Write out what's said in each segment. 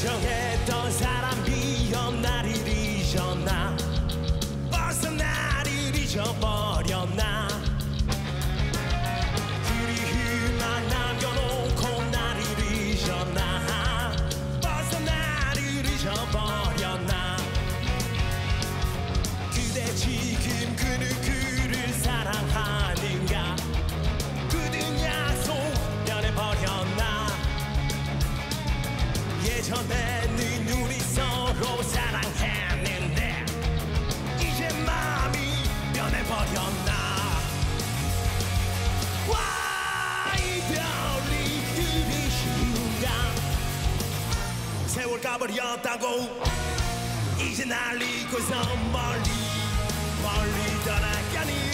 가정했던 사 가버렸다고. 이제 날리고서 멀리 멀리 떠나가니.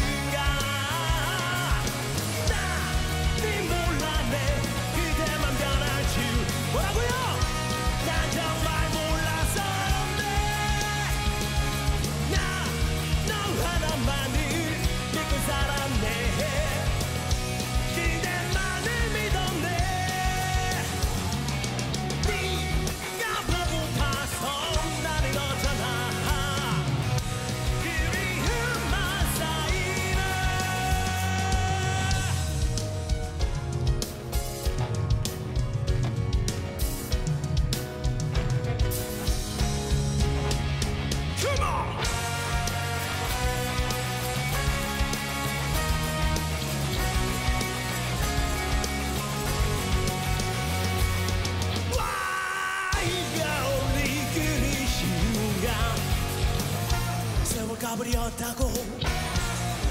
가버렸다고.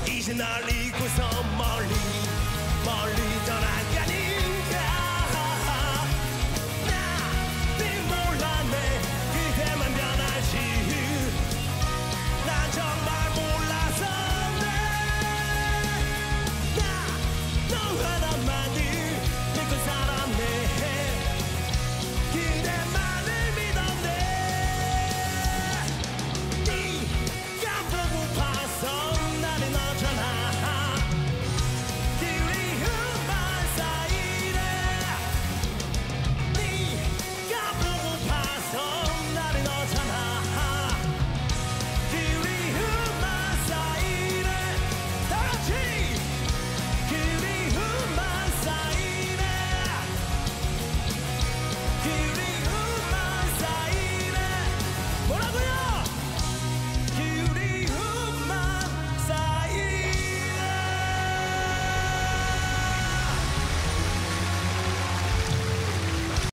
이제 날 잊고서 멀리 멀리